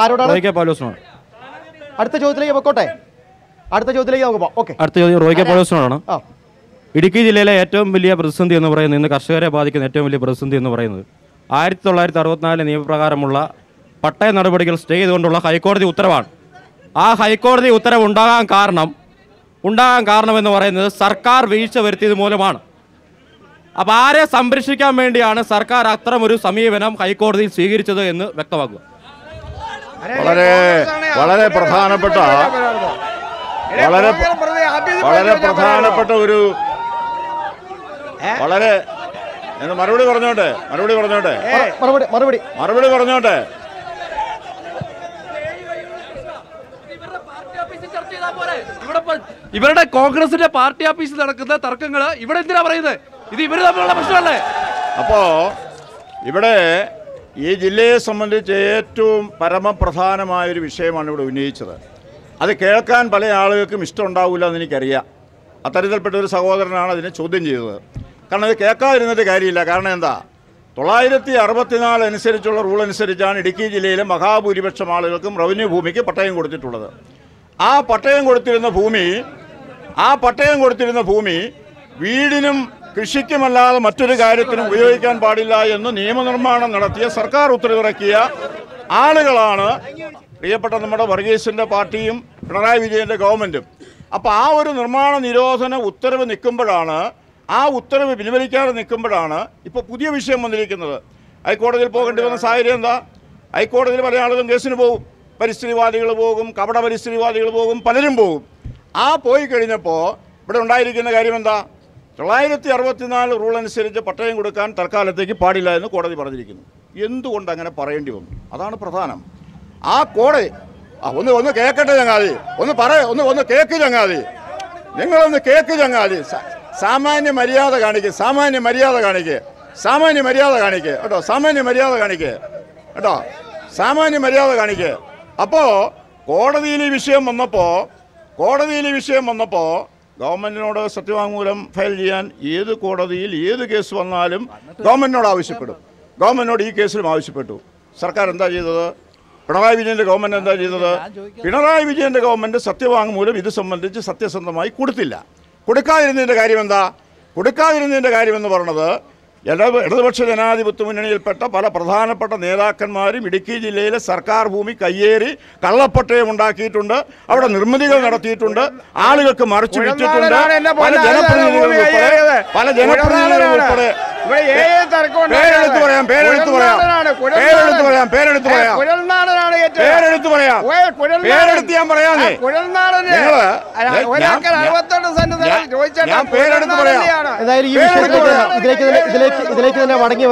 ആരോടാണ്? പൗലോസിനോട് അടുത്ത ചോദ്യത്തിലേക്ക് പൊക്കോട്ടെ. അടുത്ത ചോദ്യത്തിലേക്ക് നമുക്ക് പോകാം ഓക്കെ. അടുത്ത ചോദ്യം റോയ് കെ പൗലോസിനോടാണ്. ഇടുക്കി ജില്ലയിലെ ഏറ്റവും വലിയ പ്രതിസന്ധി എന്ന് പറയുന്നത് ഇന്ന് കർഷകരെ ബാധിക്കുന്ന ഏറ്റവും വലിയ പ്രതിസന്ധി എന്ന് പറയുന്നത്. ആയിരത്തി തൊള്ളായിരത്തി അറുപത്തിനാല് നിയമപ്രകാരമുള്ള പട്ടയ നടപടികൾ സ്റ്റേ ചെയ്തുകൊണ്ടുള്ള ഹൈക്കോടതി ഉത്തരവാണ്. ആ ഹൈക്കോടതി ഉത്തരവ് ഉണ്ടാകാൻ കാരണം ഉണ്ടാകാൻ കാരണം എന്ന് പറയുന്നത് സർക്കാർ വീഴ്ച വരുത്തിയത് മൂലമാണ്. അപ്പോൾ ആരെ സംരക്ഷിക്കാൻ വേണ്ടിയാണ് സർക്കാർ അത്തരമൊരു സമീപനം ഹൈക്കോടതിയിൽ സ്വീകരിച്ചത് എന്ന് വ്യക്തമാക്കുക. വളരെ വളരെ പ്രധാനപ്പെട്ട വളരെ വളരെ പ്രധാനപ്പെട്ട ഒരു വളരെ എന്ന് മറുപടി പറഞ്ഞോട്ടെ മറുപടി പറഞ്ഞോട്ടെ മറു- മറുപടി മറുപടി മറുപടി പറഞ്ഞോട്ടെ ഇവരുടെ കോൺഗ്രസിന്റെ പാർട്ടി ഓഫീസിൽ നടക്കുന്ന തർക്കങ്ങൾ ഇവിടെ എന്തിനാ പറയുന്നത് ഇത് ഇവർ തമ്മിലുള്ള പ്രശ്നമല്ലേ അപ്പോ ഇവിടെ ഈ ജില്ലയെ സംബന്ധിച്ച് ഏറ്റവും പരമപ്രധാനമായൊരു വിഷയമാണ് ഇവിടെ ഉന്നയിച്ചത്. അത് കേൾക്കാൻ പല ആളുകൾക്കും ഇഷ്ടമുണ്ടാവില്ല എന്ന് എനിക്കറിയാം അത്തരത്തിൽപ്പെട്ട ഒരു സഹോദരനാണ് അതിനെ ചോദ്യം ചെയ്തത്. കാരണം അത് കേൾക്കാതിരുന്നിട്ട് കാര്യമില്ല. കാരണം എന്താ? തൊള്ളായിരത്തി അറുപത്തിനാല് അനുസരിച്ചുള്ള റൂൾ അനുസരിച്ചാണ് ഇടുക്കി ജില്ലയിലെ മഹാഭൂരിപക്ഷം ആളുകൾക്കും റവന്യൂ ഭൂമിക്ക് പട്ടയം കൊടുത്തിട്ടുള്ളത്. ആ പട്ടയം കൊടുത്തിരുന്ന ഭൂമി ആ പട്ടയം കൊടുത്തിരുന്ന ഭൂമി വീടിനും കൃഷിക്കുമല്ലാതെ മറ്റൊരു കാര്യത്തിനും ഉപയോഗിക്കാൻ പാടില്ല എന്ന് നിയമനിർമ്മാണം നടത്തിയ സർക്കാർ ഉത്തരവിറക്കിയ ആളുകളാണ് പ്രിയപ്പെട്ട നമ്മുടെ വർഗീസിന്റെ പാർട്ടിയും പിണറായി വിജയന്റെ ഗവൺമെന്റും. അപ്പോൾ ആ ഒരു നിർമ്മാണ നിരോധന ഉത്തരവ് നിൽക്കുമ്പോഴാണ് ആ ഉത്തരവ് പിൻവലിക്കാതെ നിൽക്കുമ്പോഴാണ് ഇപ്പോൾ പുതിയ വിഷയം വന്നിരിക്കുന്നത്. ഹൈക്കോടതിയിൽ പോകേണ്ടി വന്ന സാഹചര്യം എന്താ? ഹൈക്കോടതിയിൽ പല ആളുകളും കേസിന് പോകും. പരിസ്ഥിതിവാദികൾ പോകും കപട പരിസ്ഥിതിവാദികൾ പോകും പലരും പോകും. ആ പോയി കഴിഞ്ഞപ്പോൾ ഇവിടെ ഉണ്ടായിരിക്കുന്ന കാര്യം എന്താ? തൊള്ളായിരത്തി അറുപത്തിനാല് റൂൾ അനുസരിച്ച് പട്ടയം കൊടുക്കാൻ തൽക്കാലത്തേക്ക് പാടില്ല എന്ന് കോടതി പറഞ്ഞിരിക്കുന്നു. എന്തുകൊണ്ട് അങ്ങനെ പറയേണ്ടി വന്നു? അതാണ് പ്രധാനം. ആ കോടതി ആ ഒന്ന് ഒന്ന് കേൾക്കട്ടെ ചങ്ങാതി. ഒന്ന് പറ ഒന്ന് ഒന്ന് കേക്ക് ചങ്ങാതി. നിങ്ങളൊന്ന് കേക്ക് ചങ്ങാതി. സാമാന്യ മര്യാദ കാണിക്കുക സാമാന്യ മര്യാദ കാണിക്കുക സാമാന്യ മര്യാദ കാണിക്കുക കേട്ടോ സാമാന്യ മര്യാദ കാണിക്കുക കേട്ടോ സാമാന്യ മര്യാദ കാണിക്കുക അപ്പോൾ കോടതിയിൽ ഈ വിഷയം വന്നപ്പോൾ കോടതിയിൽ ഈ വിഷയം വന്നപ്പോൾ ഗവൺമെന്റിനോട് സത്യവാങ്മൂലം ഫയൽ ചെയ്യാൻ ഏത് കോടതിയിൽ ഏത് കേസ് വന്നാലും ഗവൺമെന്റിനോട് ആവശ്യപ്പെടും. ഗവൺമെന്റിനോട് ഈ കേസിലും ആവശ്യപ്പെട്ടു. സർക്കാർ എന്താ ചെയ്തത്? പിണറായി വിജയന്റെ ഗവൺമെന്റ് എന്താ ചെയ്തത്? പിണറായി വിജയന്റെ ഗവൺമെന്റ് സത്യവാങ്മൂലം ഇത് സംബന്ധിച്ച് സത്യസന്ധമായി കൊടുത്തില്ല. കൊടുക്കാതിരുന്നതിന്റെ കാര്യം എന്താ കൊടുക്കാതിരുന്നതിന്റെ കാര്യം എന്ന് പറയുന്നത് ഇടത് ഇടതുപക്ഷ ജനാധിപത്യ മുന്നണിയിൽപ്പെട്ട പല പ്രധാനപ്പെട്ട നേതാക്കന്മാരും ഇടുക്കി ജില്ലയിലെ സർക്കാർ ഭൂമി കയ്യേറി കള്ളപ്പട്ടയം ഉണ്ടാക്കിയിട്ടുണ്ട് അവിടെ നിർമ്മിതികൾ നടത്തിയിട്ടുണ്ട് ആളുകൾക്ക് മറിച്ചു വിറ്റിട്ടുണ്ട്. പല ജനപ്രതിനിധികൾ. പല ജനപ്രതിനിധികൾ ഉൾപ്പെടെ. പേരെടുത്ത് പറയാം പേരെടുത്ത് പറയാം. പേരെടുത്ത് പറയാം പേരെടുത്ത് പറയാം. പേരെടുത്ത് പറയാം. പേരെടുത്ത് ഞാൻ പറയാന്നേ നിങ്ങൾ ഇതിലേക്ക് തന്നെ ഇതിലേക്ക് ഇതിലേക്ക് തന്നെ മടങ്ങി